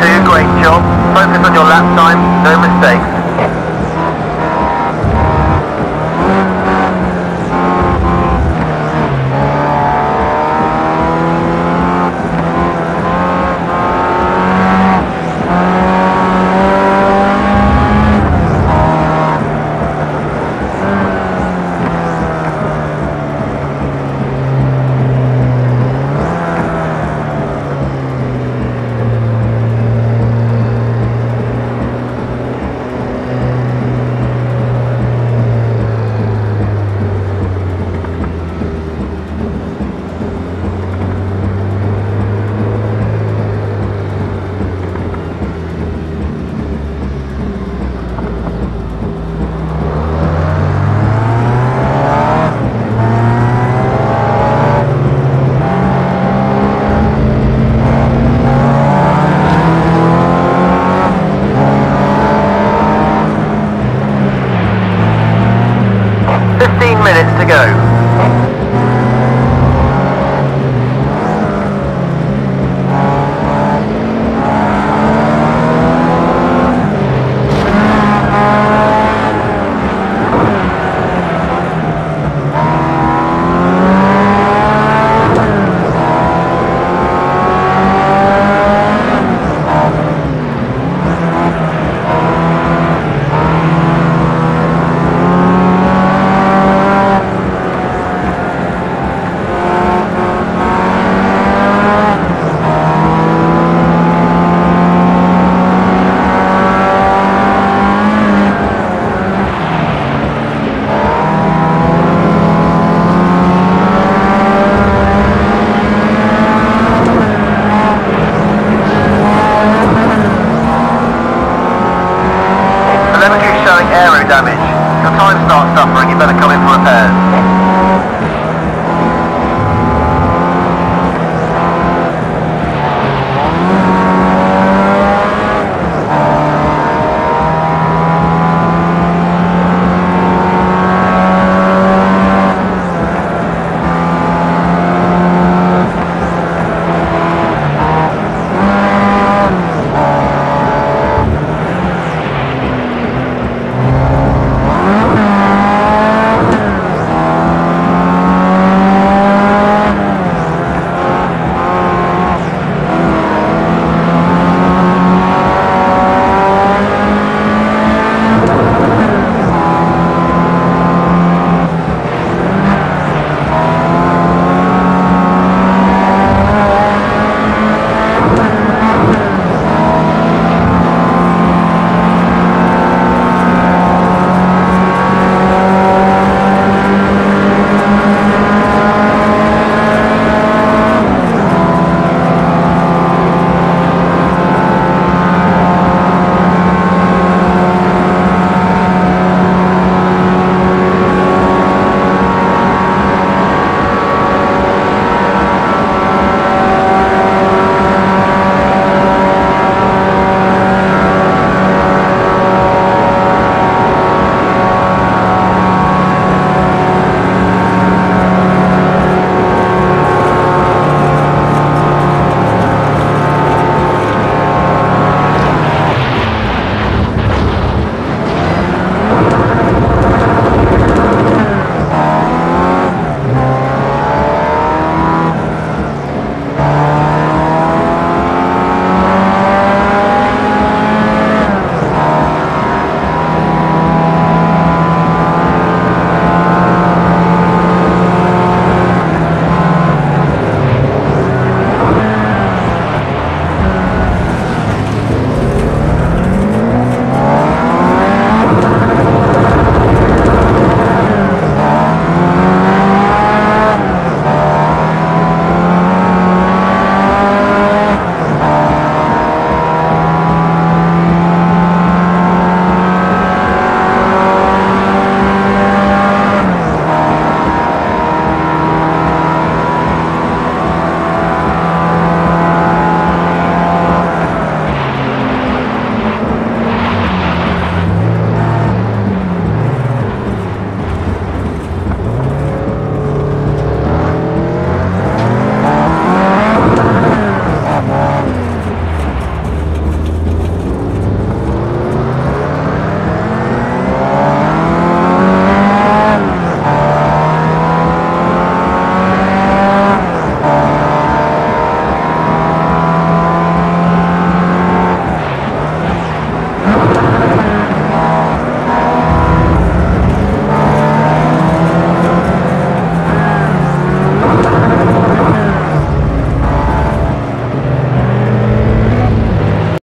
2, great job. Focus on your lap time, no mistakes. Suffering, you